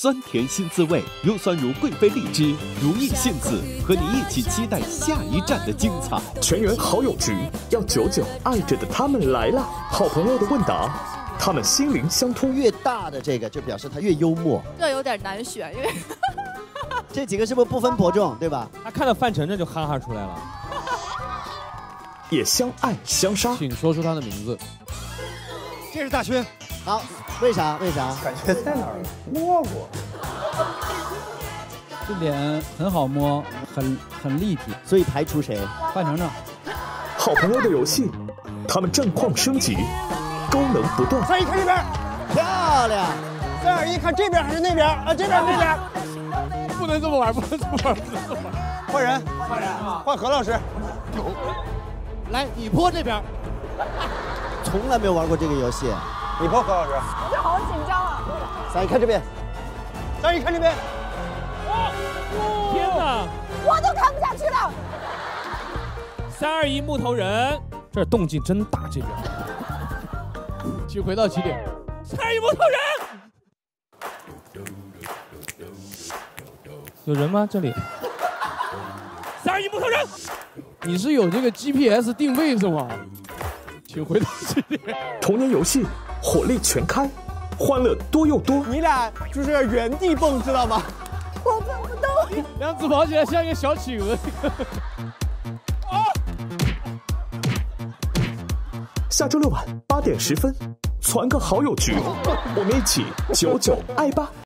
酸甜新滋味，优酸如贵妃荔枝，如意杏子，和你一起期待下一站的精彩。全员好友局要久久爱着的他们来了，好朋友的问答，他们心灵相通。越大的这个就表示他越幽默。这有点难选，因为 这几个是不是不分伯仲，对吧？他看到范丞丞就哈哈出来了。也相爱相杀。请说出他的名字。这是大勋。好，为啥？为啥？感觉在哪儿摸过？这脸很好摸，很很立体，所以排除谁？范丞丞。好朋友的游戏，他们战况升级，功能不断。三一看这边，漂亮。三二一看这边还是那边？啊，这边这边。不能这么玩，不能这么玩，不能这么玩。换人，换人，换何老师。来，你泼这边。从来没有玩过这个游戏。你泼何老师。这好紧张啊！三一看这边，三一看这边。哇天哪！我都看不下去了。三二一木头人，这动静真大，这边。请回到起点。三二一木头人。有人吗？这里。三二一木头人。你是有这个 GPS 定位是吗？请回到起点。童年游戏，火力全开，欢乐多又多。你俩就是原地蹦，知道吗？我蹦不动。梁子跑起来像一个小企鹅。下周六晚八点十分，传个好友局，我们一起九九爱吧。